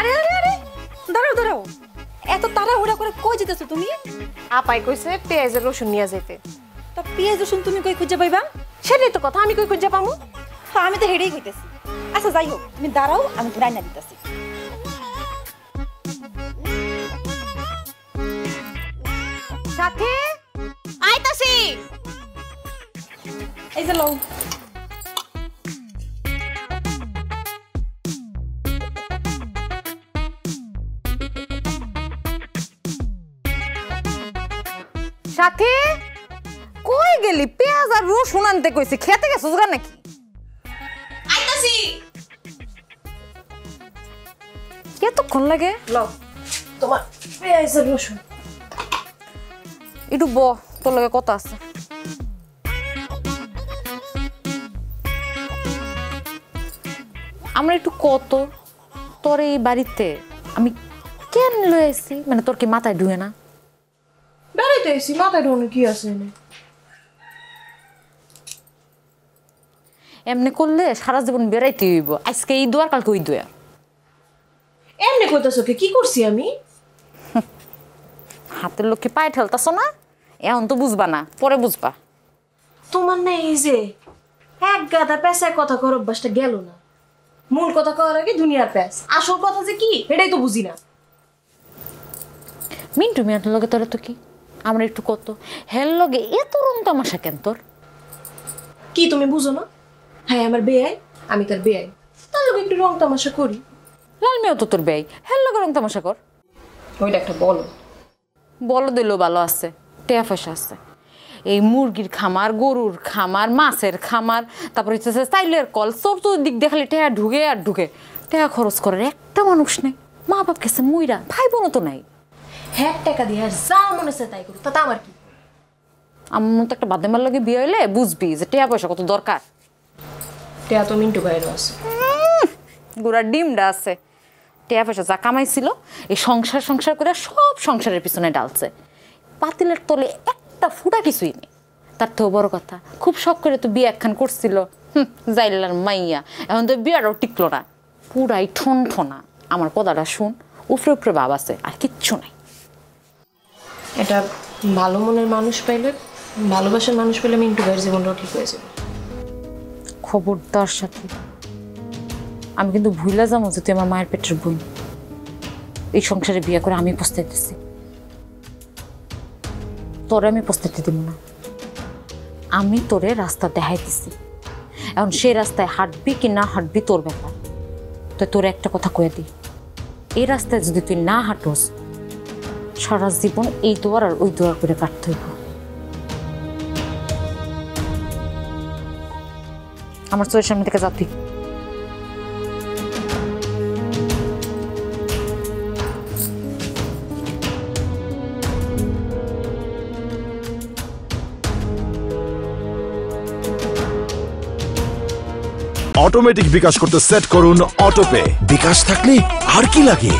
আরে আরে আরে দাঁড়াও দাঁড়াও। এত তাড়াহুড়া করে কই যেতেছো তুমি? আপাই কইছে পেঁয়াজের রসুন নিয়ে যেতে তা পেঁয়াজ রসুন তুমি কই খুঁজে পাইবা? সেটাই তো কথা আমি কই খুঁজে পামু? আমি তো হেডেই কইতেছি। আচ্ছা যাই হোক তুমি দাঁড়াও আমি তো রান্না দিতেছি। সাথে? আইতাছি। এই যে লও। সাথে? কই গেলি? পেঁয়াজ আর রসুন আনতে কইছি। খেতে গেছিস গা নাকি? আইতাছি। লাগে? লও তোমার পেঁয়াজের রসুন। একটু ব তোর লগে কথা আছে। আমরা একটু কত? তোর এই বাড়িতে আমি কেন লয়েছি মানে তোর কি মাথায় ঢুয়ে না? বেড়াইতে এসি মাথায় ঢোনে কি আছে এনে? এমনি করলে সারা জীবন বেড়াইতে হইব আজকে এই দোয়ার কালকে ওই দোয়ার এমনি কইতাছো কি করছি আমি হাতের লোককে পায়ে ঠেলতাছ না এখন তো বুঝবা না পরে বুঝবা তোমার না এই যে এক গাদা পেশায় কথা কর অভ্যাসটা গেল না মূল কথা কওয়ার আগে দুনিয়ার প্যাস আসল কথা যে কি এটাই তো বুঝি না মিন্টু মিয়ার লগে তোরা তো কি আমরা একটু কত। হের লগে এত রং তামাশা কেন তোর? কি তুমি বুঝো না? হ্যাঁ আমার বেয়াই আমি তার বেয়াই তার লোক একটু রং তামাশা করি। লাল মেয়েও তো তোর ব্যয় হের লগে রং তামাশা কর। ওইটা একটা বলো বলো দিলেও ভালো আছে টেয়া পয়সা আছে। এই মুরগির খামার গরুর খামার মাছের খামার তারপর হচ্ছে চাইলের কল সব তো দিক দেখালে টেয়া ঢুকে আর ঢুকে। টেয়া খরচ করার একটা মানুষ নেই। মা বাপ গেছে মুইরা ভাই বোনও তো নাই। হ্যাঁ টাকা দিয়ে আর যা মনে তাই করো তাতে আমার কি? আমার মতো একটা বাদেমার লগে বিয়ে হইলে বুঝবি যে টেয়া পয়সা কত দরকার। টেয়া তো মিন্টু আছে। ডিমটা আছে। টেয়া পয়সা যা কামাইছিল এই সংসার সংসার করে সব সংসারের পিছনে ডালছে। পাতিলের তলে একটা ফুটা কিছুই নেই। তার তো বড় কথা খুব শখ করে তো বিয়ে একখান করছিল। হুম, জাইলার মাইয়া এখন তো বিয়ারও টিকলো না। পুরাই ঠন ঠনা আমার কথাটা শুন উপরে উপরে ভাব আছে আর কিচ্ছু নাই। এটা ভালো মনের মানুষ পাইলে, ভালোবাসার মানুষ পেলে মিন্টু ভাইয়ের জীবনটাও ঠিক হয়ে যাবে। খবরদার সাথে। আমি কিন্তু ভুলে যাব যে তুই আমার মায়ের পেটের বোন এই সংসারে বিয়ে করে আমি পস্তাইতেছি। তোরে আমি পস্তাইতে দিব না। আমি তোরে রাস্তা দেখাইতেছি। এখন সেই রাস্তায় হাঁটবি কি না হাঁটবি তোর ব্যাপার। তো তোর একটা কথা কয়ে দিই। এই রাস্তায় যদি তুই না হাঁটোস সারা জীবন এই দোয়ার আর ওই দোয়ার করে কাটতে হইব। আমার চোখের সামনে থেকে যা তুই। অটোমেটিক বিকাশ করতে সেট করুন অটোপে বিকাশ থাকলে আর কি লাগে?